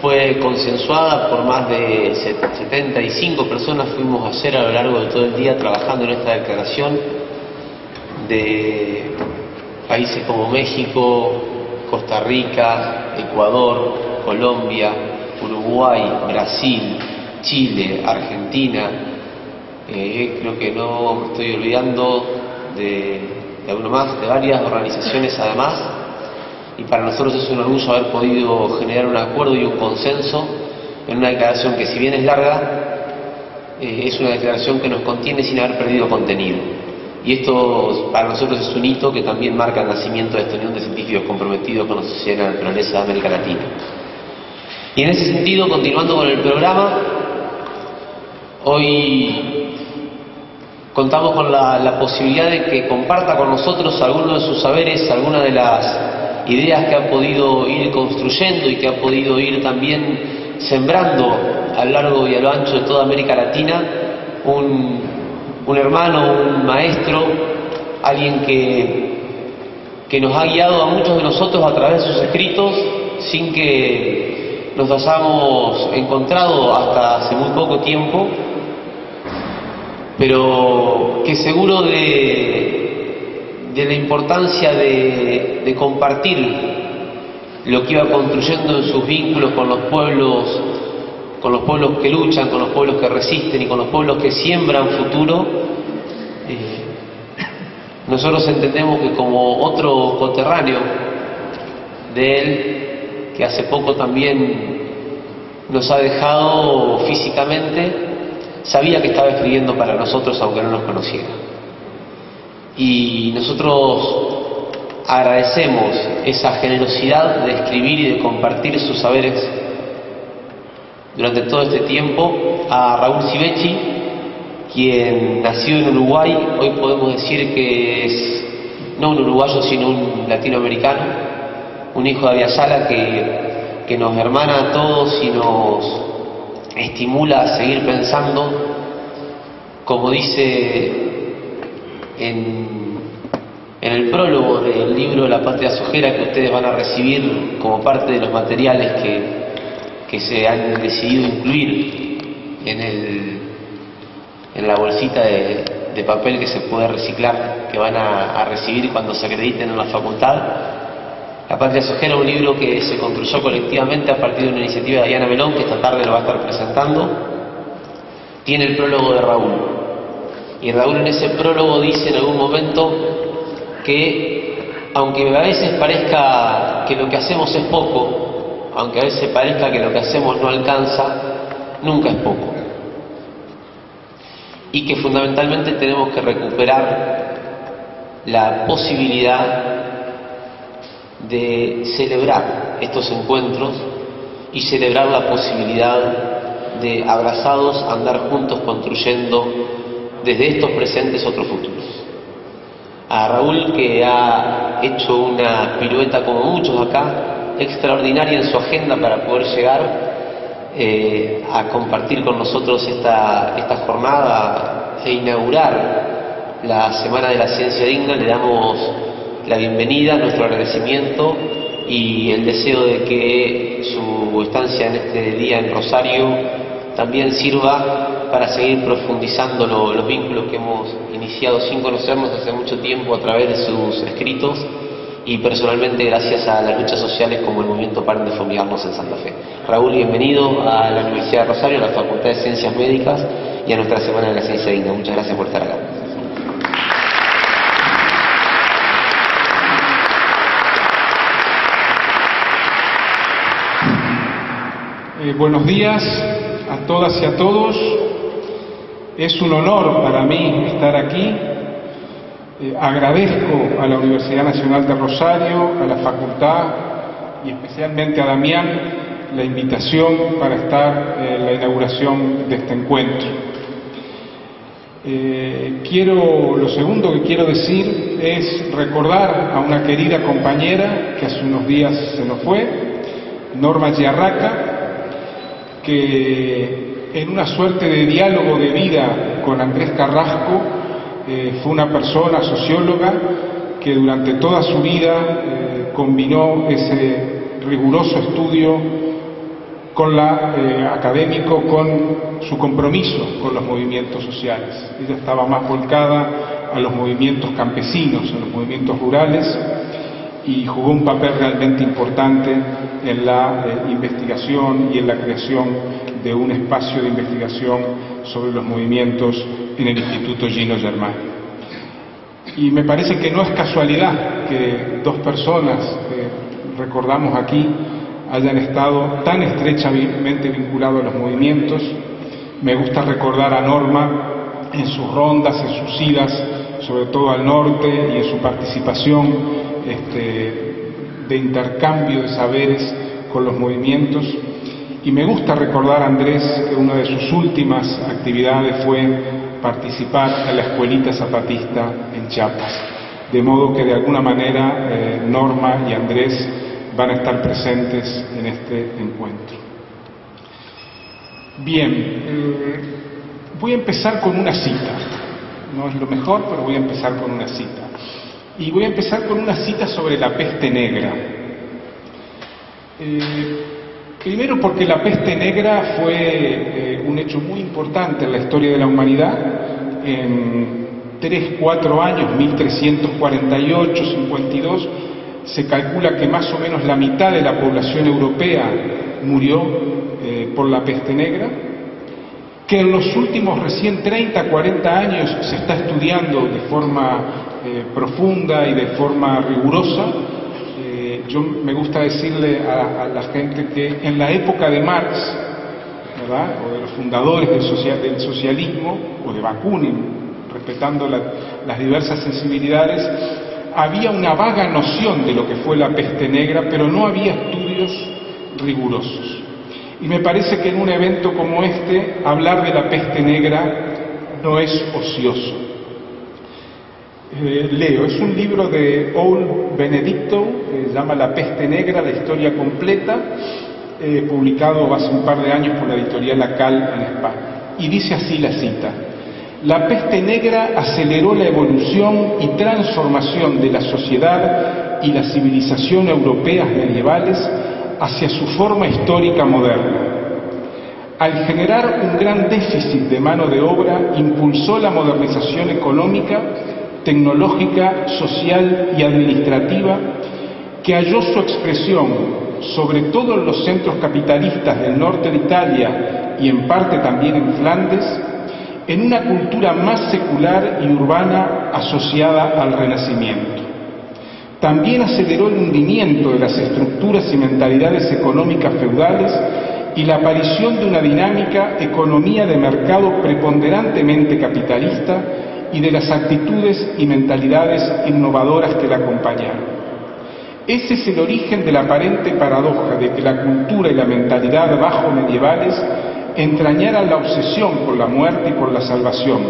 fue consensuada por más de 75 personas, fuimos a hacer a lo largo de todo el día trabajando en esta declaración de países como México, Costa Rica, Ecuador, Colombia, Uruguay, Brasil, Chile, Argentina, eh, creo que no me estoy olvidando de, de alguno más, de varias organizaciones además, y para nosotros es un orgullo haber podido generar un acuerdo y un consenso en una declaración que si bien es larga, eh, es una declaración que nos contiene sin haber perdido contenido. Y esto para nosotros es un hito que también marca el nacimiento de esta unión de científicos comprometidos con la sociedad de la naturaleza de América Latina. Y en ese sentido, continuando con el programa, hoy contamos con la, la posibilidad de que comparta con nosotros algunos de sus saberes, algunas de las ideas que ha podido ir construyendo y que ha podido ir también sembrando a lo largo y a lo ancho de toda América Latina, un, un hermano, un maestro, alguien que, que nos ha guiado a muchos de nosotros a través de sus escritos sin que nos hayamos encontrado hasta hace muy poco tiempo, pero que seguro de, de la importancia de, compartir lo que iba construyendo en sus vínculos con los pueblos, con los pueblos que luchan, con los pueblos que resisten y con los pueblos que siembran futuro, eh, nosotros entendemos que como otro coterráneo de él, que hace poco también nos ha dejado físicamente, sabía que estaba escribiendo para nosotros aunque no nos conociera. Y nosotros agradecemos esa generosidad de escribir y de compartir sus saberes durante todo este tiempo a Raúl Civechi, quien nació en Uruguay, hoy podemos decir que es no un uruguayo sino un latinoamericano, un hijo de Aviasala que, que nos hermana a todos y nos estimula a seguir pensando, como dice en, el prólogo del libro La Patria Sojera que ustedes van a recibir como parte de los materiales que, se han decidido incluir en, el, en la bolsita de, papel que se puede reciclar, que van a, a, recibir cuando se acrediten en la facultad. La Patria Sojera es un libro que se construyó colectivamente a partir de una iniciativa de Diana Melón, que esta tarde lo va a estar presentando. Tiene el prólogo de Raúl. Y Raúl en ese prólogo dice en algún momento que, aunque a veces parezca que lo que hacemos es poco, aunque a veces parezca que lo que hacemos no alcanza, nunca es poco. Y que fundamentalmente tenemos que recuperar la posibilidad de celebrar estos encuentros y celebrar la posibilidad de abrazados andar juntos construyendo desde estos presentes otros futuros. A Raúl que ha hecho una pirueta como muchos acá, extraordinaria en su agenda para poder llegar eh, a compartir con nosotros esta, esta jornada e inaugurar la Semana de la Ciencia Digna, le damos la bienvenida, nuestro agradecimiento y el deseo de que su estancia en este día en Rosario también sirva para seguir profundizando lo, los vínculos que hemos iniciado sin conocernos hace mucho tiempo a través de sus escritos y personalmente gracias a las luchas sociales como el movimiento Paren de Fomigarnos en Santa Fe. Raúl, bienvenido a la Universidad de Rosario, a la Facultad de Ciencias Médicas y a nuestra Semana de la Ciencia Digna. Muchas gracias por estar acá. Eh, buenos días a todas y a todos. Es un honor para mí estar aquí. Eh, agradezco a la Universidad Nacional de Rosario, a la facultad y especialmente a Damián la invitación para estar en la inauguración de este encuentro. Eh, quiero, lo segundo que quiero decir es recordar a una querida compañera que hace unos días se nos fue, Norma Giarraca, que en una suerte de diálogo de vida con Andrés Carrasco eh, fue una persona socióloga que durante toda su vida eh, combinó ese riguroso estudio con la eh, académico con su compromiso con los movimientos sociales. Ella estaba más volcada a los movimientos campesinos, a los movimientos rurales y jugó un papel realmente importante en la eh, investigación y en la creación de un espacio de investigación sobre los movimientos en el Instituto Gino Germán. Y me parece que no es casualidad que dos personas que recordamos aquí hayan estado tan estrechamente vinculados a los movimientos. Me gusta recordar a Norma en sus rondas, en sus idas, sobre todo al norte, y en su participación este, de intercambio de saberes con los movimientos. Y me gusta recordar a Andrés que una de sus últimas actividades fue participar en la escuelita zapatista en Chiapas. De modo que de alguna manera eh, Norma y Andrés van a estar presentes en este encuentro. Bien, eh, voy a empezar con una cita. No es lo mejor, pero voy a empezar con una cita. Y voy a empezar con una cita sobre la peste negra. Eh, primero porque la peste negra fue eh, un hecho muy importante en la historia de la humanidad. En 3, 4 años, 1348, 52, se calcula que más o menos la mitad de la población europea murió eh, por la peste negra, que en los últimos recién 30, 40 años se está estudiando de forma eh, profunda y de forma rigurosa. Yo me gusta decirle a, la gente que en la época de Marx, ¿verdad? o de los fundadores del, del socialismo, o de Bakunin, respetando las diversas sensibilidades, había una vaga noción de lo que fue la peste negra, pero no había estudios rigurosos. Y me parece que en un evento como este, hablar de la peste negra no es ocioso. Eh, leo, es un libro de Paul Benedicto, se llama La peste negra, la historia completa, eh, publicado hace un par de años por la editorial Acal en España. Y dice así la cita. La peste negra aceleró la evolución y transformación de la sociedad y la civilización europeas medievales hacia su forma histórica moderna. Al generar un gran déficit de mano de obra, impulsó la modernización económica, tecnológica, social y administrativa que halló su expresión sobre todo en los centros capitalistas del norte de Italia y en parte también en Flandes, en una cultura más secular y urbana asociada al Renacimiento. También aceleró el hundimiento de las estructuras y mentalidades económicas feudales y la aparición de una dinámica economía de mercado preponderantemente capitalista y de las actitudes y mentalidades innovadoras que la acompañaron. Ese es el origen de la aparente paradoja de que la cultura y la mentalidad bajo medievales entrañara la obsesión por la muerte y por la salvación,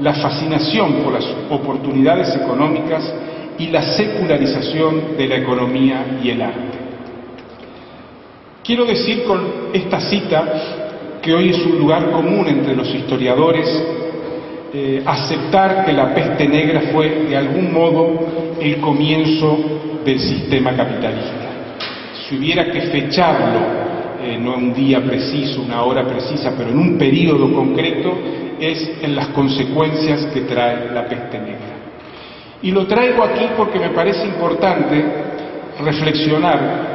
la fascinación por las oportunidades económicas y la secularización de la economía y el arte. Quiero decir con esta cita que hoy es un lugar común entre los historiadores eh, aceptar que la peste negra fue de algún modo el comienzo del sistema capitalista. Si hubiera que fecharlo eh, no en un día preciso, una hora precisa, pero en un periodo concreto, es en las consecuencias que trae la peste negra. Y lo traigo aquí porque me parece importante reflexionar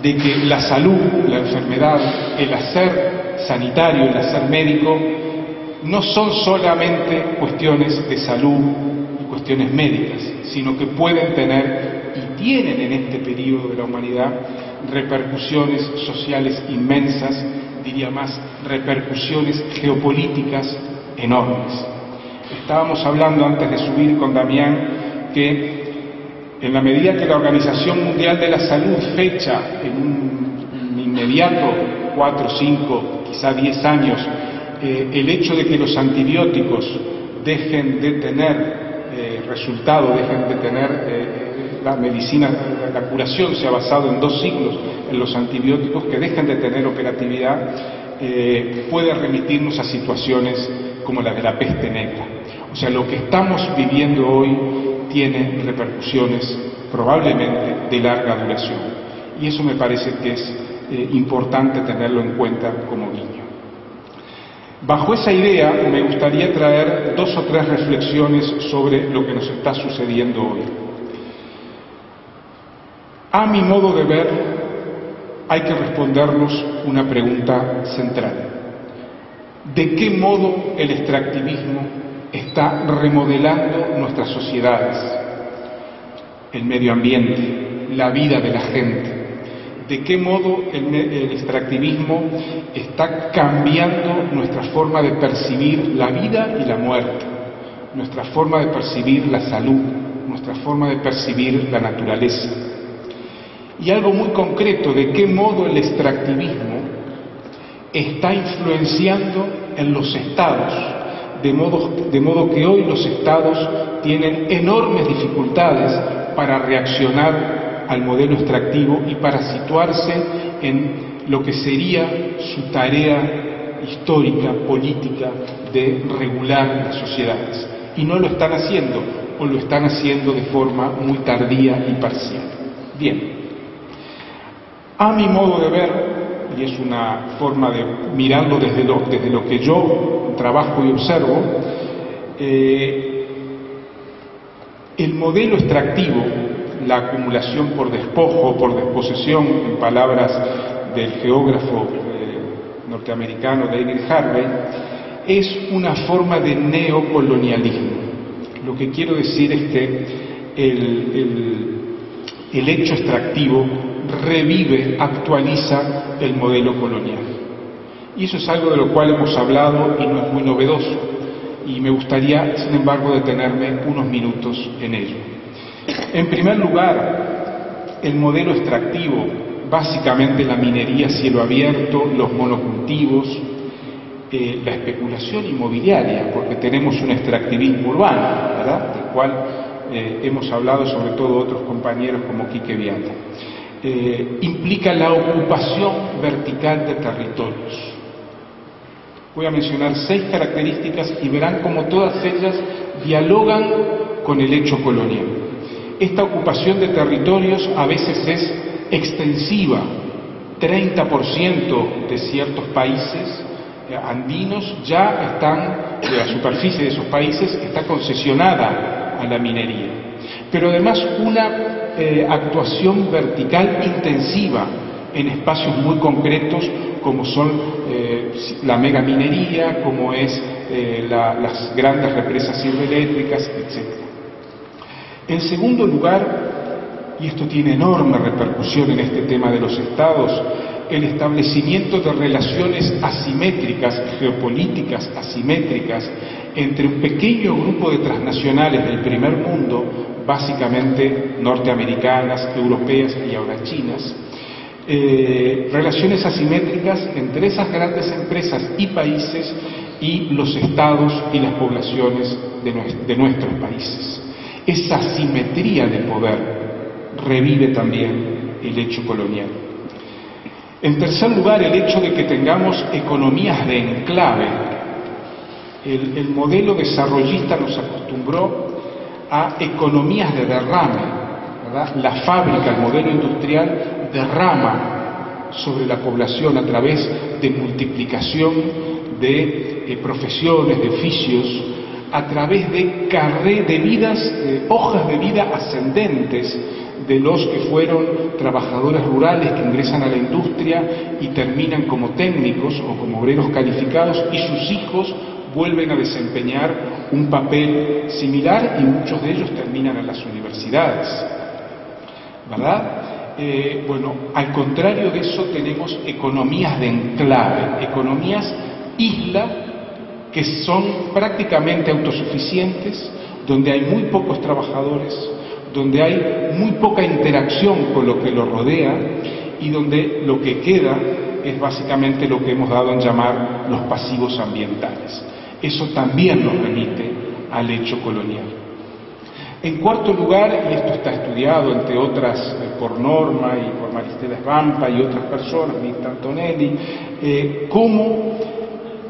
de que la salud, la enfermedad, el hacer sanitario, el hacer médico, no son solamente cuestiones de salud cuestiones médicas, sino que pueden tener y tienen en este periodo de la humanidad repercusiones sociales inmensas, diría más, repercusiones geopolíticas enormes. Estábamos hablando antes de subir con Damián que en la medida que la Organización Mundial de la Salud fecha en un inmediato, cuatro, cinco, quizá diez años, eh, el hecho de que los antibióticos dejen de tener eh, resultado, dejen de tener eh, la medicina, la curación se ha basado en dos siglos en los antibióticos que dejan de tener operatividad, eh, puede remitirnos a situaciones como la de la peste negra. O sea, lo que estamos viviendo hoy tiene repercusiones probablemente de larga duración. Y eso me parece que es eh, importante tenerlo en cuenta como guiño. Bajo esa idea me gustaría traer dos o tres reflexiones sobre lo que nos está sucediendo hoy. A mi modo de ver, hay que respondernos una pregunta central. ¿De qué modo el extractivismo está remodelando nuestras sociedades, el medio ambiente, la vida de la gente? ¿De qué modo el, extractivismo está cambiando nuestra forma de percibir la vida y la muerte, nuestra forma de percibir la salud, nuestra forma de percibir la naturaleza? Y algo muy concreto, de qué modo el extractivismo está influenciando en los estados, de modo, de modo que hoy los estados tienen enormes dificultades para reaccionar al modelo extractivo y para situarse en lo que sería su tarea histórica, política, de regular las sociedades. Y no lo están haciendo, o lo están haciendo de forma muy tardía y parcial. Bien, a mi modo de ver, y es una forma de mirarlo desde lo, desde lo que yo trabajo y observo, eh, el modelo extractivo, la acumulación por despojo, por desposesión, en palabras del geógrafo eh, norteamericano David Harvey, es una forma de neocolonialismo. Lo que quiero decir es que el, el hecho extractivo revive, actualiza el modelo colonial. Y eso es algo de lo cual hemos hablado y no es muy novedoso. Y me gustaría, sin embargo, detenerme unos minutos en ello. En primer lugar, el modelo extractivo, básicamente la minería cielo abierto, los monocultivos, eh, la especulación inmobiliaria, porque tenemos un extractivismo urbano, ¿verdad? Del cual eh, hemos hablado sobre todo otros compañeros como Quique Viata. Eh, implica la ocupación vertical de territorios. Voy a mencionar seis características y verán cómo todas ellas dialogan con el hecho colonial. Esta ocupación de territorios a veces es extensiva. 30% de ciertos países eh, andinos ya están, la superficie de esos países está concesionada a la minería. Pero además una eh, actuación vertical intensiva en espacios muy concretos como son eh, la megaminería, como es eh, las grandes represas hidroeléctricas, etc. En segundo lugar, y esto tiene enorme repercusión en este tema de los estados, el establecimiento de relaciones asimétricas, geopolíticas asimétricas, entre un pequeño grupo de transnacionales del primer mundo básicamente norteamericanas, europeas y ahora chinas, eh, relaciones asimétricas entre esas grandes empresas y países y los estados y las poblaciones de, nuestros países. Esa asimetría de poder revive también el hecho colonial. En tercer lugar, el hecho de que tengamos economías de enclave. el modelo desarrollista nos acostumbró a economías de derrame. La fábrica, el modelo industrial, derrama sobre la población a través de multiplicación de eh, profesiones, de oficios, a través de de vidas, hojas de vida ascendentes de los que fueron trabajadores rurales que ingresan a la industria y terminan como técnicos o como obreros calificados y sus hijos vuelven a desempeñar un papel similar y muchos de ellos terminan en las universidades. ¿Verdad? Eh, bueno, al contrario de eso tenemos economías de enclave, economías isla que son prácticamente autosuficientes, donde hay muy pocos trabajadores, donde hay muy poca interacción con lo que lo rodea y donde lo que queda es básicamente lo que hemos dado en llamar los pasivos ambientales. Eso también nos remite al hecho colonial. En cuarto lugar, y esto está estudiado entre otras eh, por Norma y por Maristela Rampa y otras personas, Mirta Antonelli, eh, cómo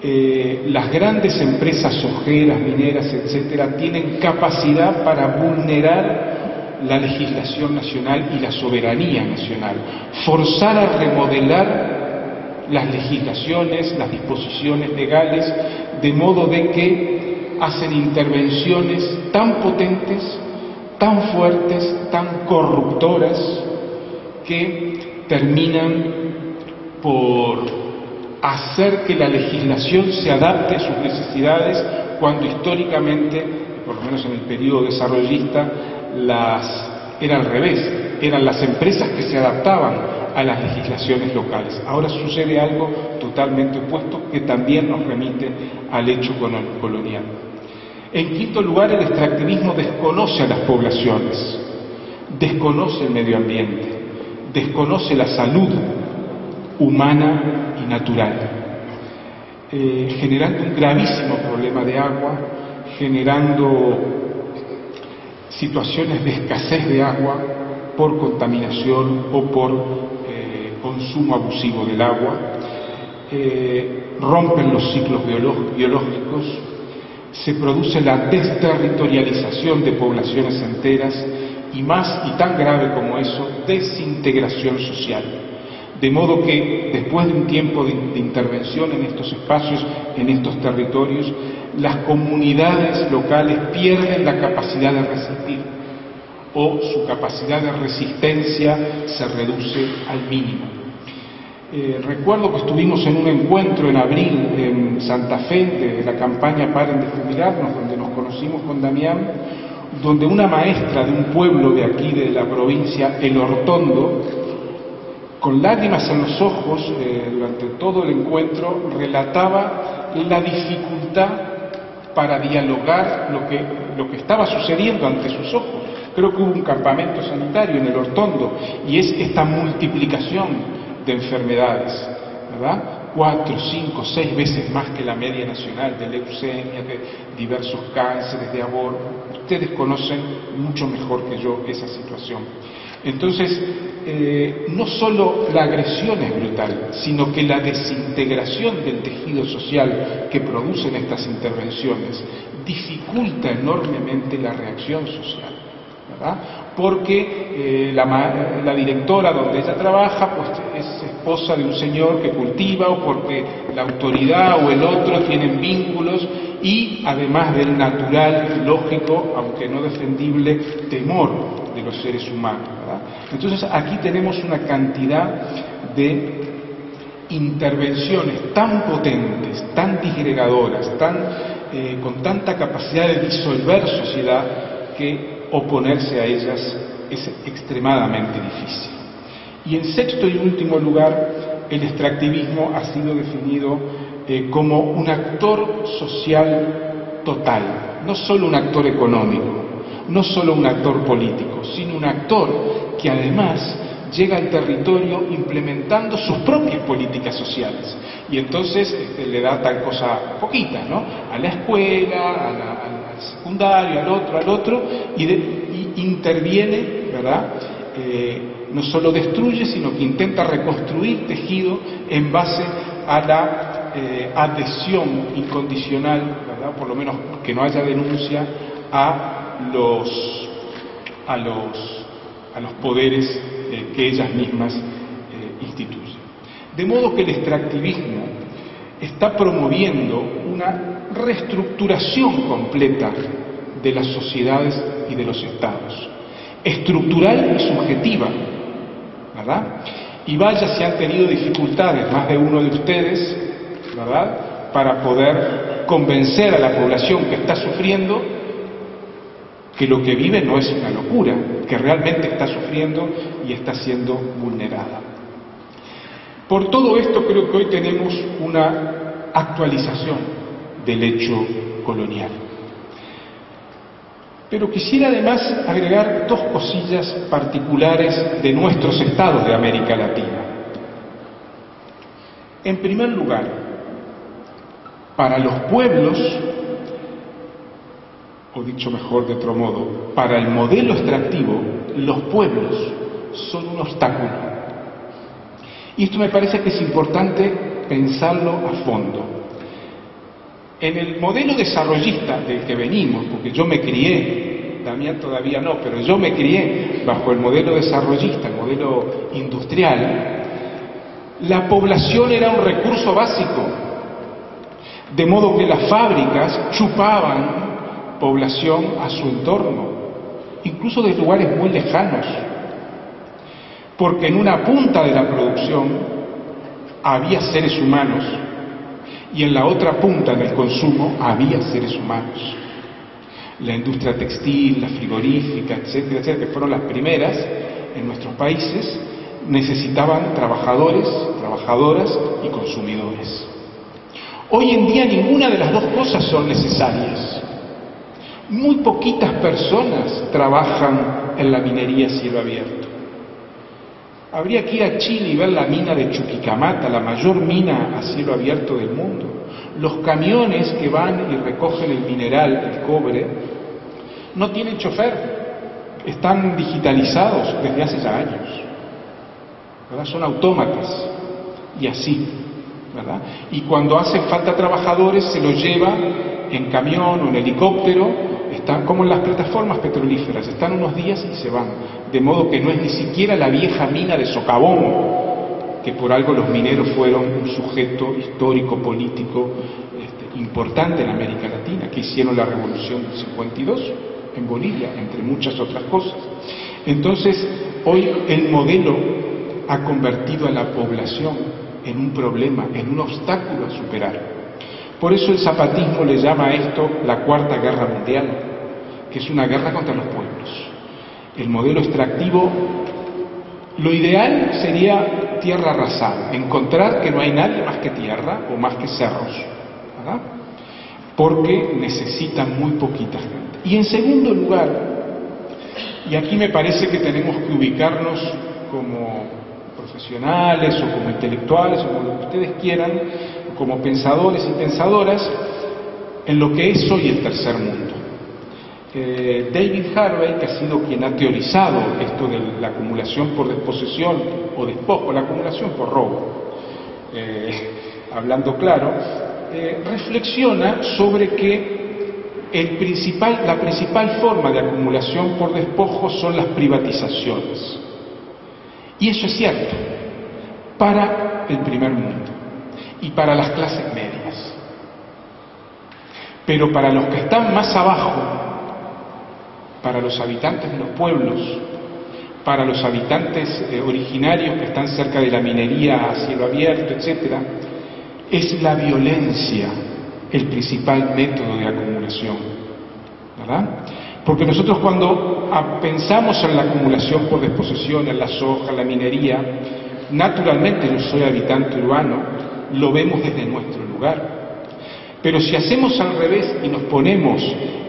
eh, las grandes empresas ojeras, mineras, etcétera, tienen capacidad para vulnerar la legislación nacional y la soberanía nacional, forzar a remodelar las legislaciones, las disposiciones legales, de modo de que hacen intervenciones tan potentes, tan fuertes, tan corruptoras, que terminan por hacer que la legislación se adapte a sus necesidades cuando históricamente, por lo menos en el periodo desarrollista, era al revés, eran las empresas que se adaptaban a las legislaciones locales. Ahora sucede algo totalmente opuesto que también nos remite al hecho colonial. En quinto lugar, el extractivismo desconoce a las poblaciones, desconoce el medio ambiente, desconoce la salud humana y natural, eh, generando un gravísimo problema de agua, generando situaciones de escasez de agua por contaminación o por eh, consumo abusivo del agua, eh, rompen los ciclos biológicos, se produce la desterritorialización de poblaciones enteras y más y tan grave como eso, desintegración social. De modo que después de un tiempo de, intervención en estos espacios, en estos territorios, las comunidades locales pierden la capacidad de resistir o su capacidad de resistencia se reduce al mínimo. Eh, recuerdo que estuvimos en un encuentro en abril en Santa Fe de la campaña Paren de Fumigarnos, donde nos conocimos con Damián, donde una maestra de un pueblo de aquí de la provincia, El Hortondo, con lágrimas en los ojos eh, durante todo el encuentro, relataba la dificultad para dialogar lo que, lo que estaba sucediendo ante sus ojos. Creo que hubo un campamento sanitario en el Hortondo y es esta multiplicación de enfermedades, ¿verdad? Cuatro, cinco, seis veces más que la media nacional de leucemia, de diversos cánceres, de aborto. Ustedes conocen mucho mejor que yo esa situación. Entonces, eh, no solo la agresión es brutal, sino que la desintegración del tejido social que producen estas intervenciones dificulta enormemente la reacción social. ¿verdad? Porque eh, la, la, directora donde ella trabaja pues, es esposa de un señor que cultiva o porque la autoridad o el otro tienen vínculos y además del natural, lógico, aunque no defendible, temor de los seres humanos. Entonces aquí tenemos una cantidad de intervenciones tan potentes, tan disgregadoras, tan, eh, con tanta capacidad de disolver sociedad, que oponerse a ellas es extremadamente difícil. Y en sexto y último lugar, el extractivismo ha sido definido eh, como un actor social total, no solo un actor económico, no solo un actor político, sino un actor que además llega al territorio implementando sus propias políticas sociales. Y entonces este, le da tal cosa poquita, ¿no? A la escuela, al secundario, al otro, al otro, y, interviene, ¿verdad? Eh, no solo destruye, sino que intenta reconstruir tejido en base a la eh, adhesión incondicional, ¿verdad? por lo menos que no haya denuncia, a los, a los, a los poderes eh, que ellas mismas eh, instituyen. De modo que el extractivismo está promoviendo una reestructuración completa de las sociedades y de los estados, estructural y subjetiva, ¿verdad? Y vaya si han tenido dificultades, más de uno de ustedes, ¿verdad?, para poder convencer a la población que está sufriendo que lo que vive no es una locura, que realmente está sufriendo y está siendo vulnerada. Por todo esto creo que hoy tenemos una actualización del hecho colonial. Pero quisiera además agregar dos cosillas particulares de nuestros estados de América Latina. En primer lugar, para los pueblos o dicho mejor de otro modo, para el modelo extractivo, los pueblos son un obstáculo. Y esto me parece que es importante pensarlo a fondo. En el modelo desarrollista del que venimos, porque yo me crié Damián todavía no, pero yo me crié bajo el modelo desarrollista, el modelo industrial, la población era un recurso básico, de modo que las fábricas chupaban población a su entorno, incluso de lugares muy lejanos, porque en una punta de la producción había seres humanos y en la otra punta, en el consumo, había seres humanos. La industria textil, la frigorífica, etcétera, etcétera, que fueron las primeras en nuestros países, necesitaban trabajadores, trabajadoras y consumidores. Hoy en día ninguna de las dos cosas son necesarias. Muy poquitas personas trabajan en la minería cielo abierto. Habría que ir a Chile y ver la mina de Chuquicamata, la mayor mina a cielo abierto del mundo. Los camiones que van y recogen el mineral, el cobre, no tienen chofer, están digitalizados desde hace ya años. Son autómatas y así. ¿verdad? Y cuando hace falta trabajadores se los lleva en camión o en helicóptero, están como en las plataformas petrolíferas, están unos días y se van. De modo que no es ni siquiera la vieja mina de Socavón, que por algo los mineros fueron un sujeto histórico, político este, importante en América Latina, que hicieron la revolución del 52 en Bolivia, entre muchas otras cosas. Entonces, hoy el modelo ha convertido a la población en un problema, en un obstáculo a superar. Por eso el zapatismo le llama a esto la Cuarta Guerra Mundial, que es una guerra contra los pueblos. El modelo extractivo, lo ideal sería tierra arrasada, encontrar que no hay nadie más que tierra o más que cerros, ¿verdad? Porque necesitan muy poquita gente. Y en segundo lugar, y aquí me parece que tenemos que ubicarnos como profesionales o como intelectuales o como lo que ustedes quieran, como pensadores y pensadoras, en lo que es hoy el tercer mundo. Eh, David Harvey, que ha sido quien ha teorizado esto de la acumulación por desposesión o despojo, la acumulación por robo, eh, hablando claro, eh, reflexiona sobre que la principal forma de acumulación por despojo son las privatizaciones. Y eso es cierto para el primer mundo y para las clases medias. Pero para los que están más abajo, para los habitantes de los pueblos, para los habitantes eh, originarios que están cerca de la minería a cielo abierto, etc., es la violencia el principal método de acumulación. ¿Verdad? Porque nosotros cuando pensamos en la acumulación por disposición, en la soja, la minería, naturalmente yo soy habitante urbano, lo vemos desde nuestro lugar. Pero si hacemos al revés y nos ponemos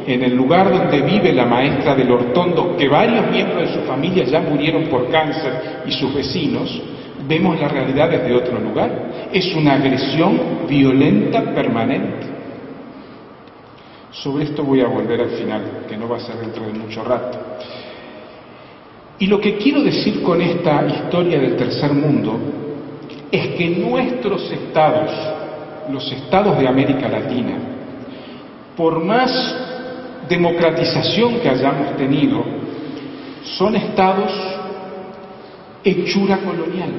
en el lugar donde vive la maestra del Hortondo, que varios miembros de su familia ya murieron por cáncer y sus vecinos, vemos la realidad desde otro lugar. Es una agresión violenta permanente. Sobre esto voy a volver al final, que no va a ser dentro de mucho rato. Y lo que quiero decir con esta historia del tercer mundo es que nuestros estados, los estados de América Latina, por más democratización que hayamos tenido, son estados hechura colonial.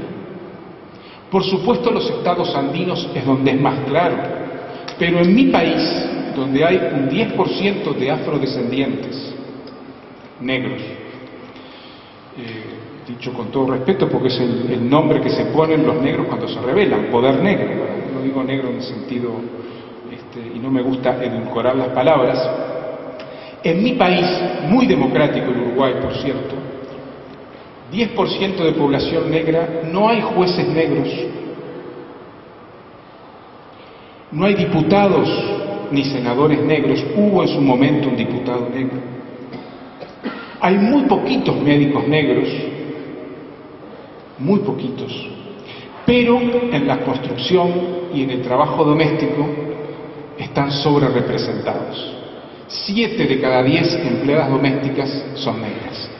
Por supuesto los estados andinos es donde es más claro, pero en mi país, donde hay un 10% de afrodescendientes negros, eh, dicho con todo respeto porque es el, nombre que se ponen los negros cuando se rebelan, poder negro, no digo negro en el sentido, este, y no me gusta edulcorar las palabras, en mi país, muy democrático, el Uruguay por cierto, 10% de población negra, no hay jueces negros, no hay diputados ni senadores negros, hubo en su momento un diputado negro. Hay muy poquitos médicos negros, muy poquitos, pero en la construcción y en el trabajo doméstico están sobre representados. Siete de cada diez empleadas domésticas son negras,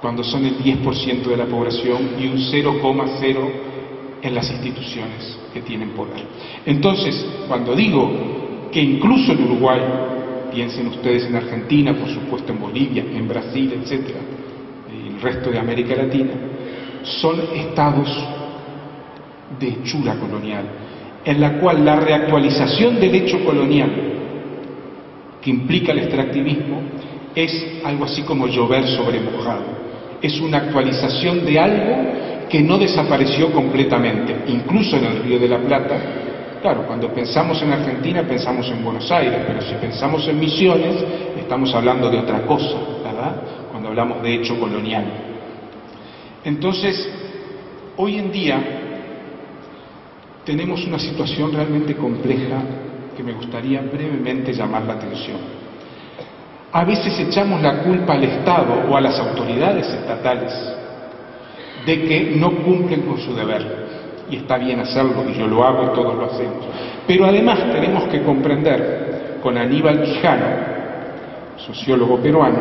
cuando son el 10% de la población y un 0,0 en las instituciones que tienen poder. Entonces, cuando digo que incluso el Uruguay piensen ustedes en Argentina, por supuesto en Bolivia, en Brasil, etcétera, y el resto de América Latina, son estados de hechura colonial, en la cual la reactualización del hecho colonial que implica el extractivismo es algo así como llover sobre mojado. Es una actualización de algo que no desapareció completamente, incluso en el Río de la Plata. Claro, cuando pensamos en Argentina pensamos en Buenos Aires, pero si pensamos en Misiones estamos hablando de otra cosa, ¿verdad? Cuando hablamos de hecho colonial. Entonces, hoy en día tenemos una situación realmente compleja que me gustaría brevemente llamar la atención. A veces echamos la culpa al Estado o a las autoridades estatales de que no cumplen con su deber. Y está bien hacerlo, y yo lo hago y todos lo hacemos. Pero además tenemos que comprender con Aníbal Quijano, sociólogo peruano,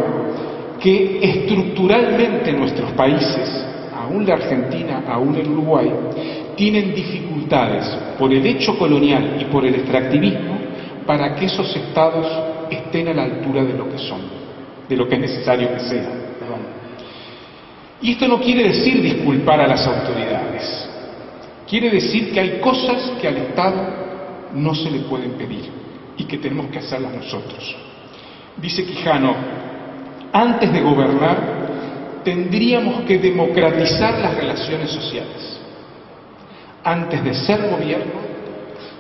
que estructuralmente nuestros países, aún la Argentina, aún el Uruguay, tienen dificultades por el hecho colonial y por el extractivismo para que esos estados estén a la altura de lo que son, de lo que es necesario que sean. Y esto no quiere decir disculpar a las autoridades, quiere decir que hay cosas que al Estado no se le pueden pedir y que tenemos que hacerlas nosotros. Dice Quijano, antes de gobernar tendríamos que democratizar las relaciones sociales. Antes de ser gobierno,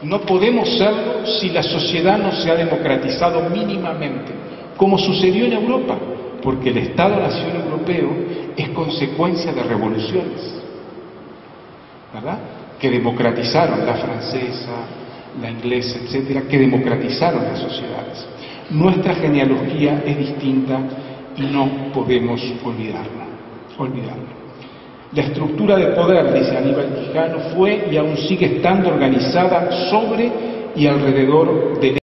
no podemos serlo si la sociedad no se ha democratizado mínimamente, como sucedió en Europa, porque el Estado-Nación europeo es consecuencia de revoluciones, ¿verdad? Que democratizaron la francesa, la inglesa, etcétera, que democratizaron las sociedades. Nuestra genealogía es distinta no podemos olvidarla. olvidarla. La estructura de poder, dice Aníbal Quijano, fue y aún sigue estando organizada sobre y alrededor del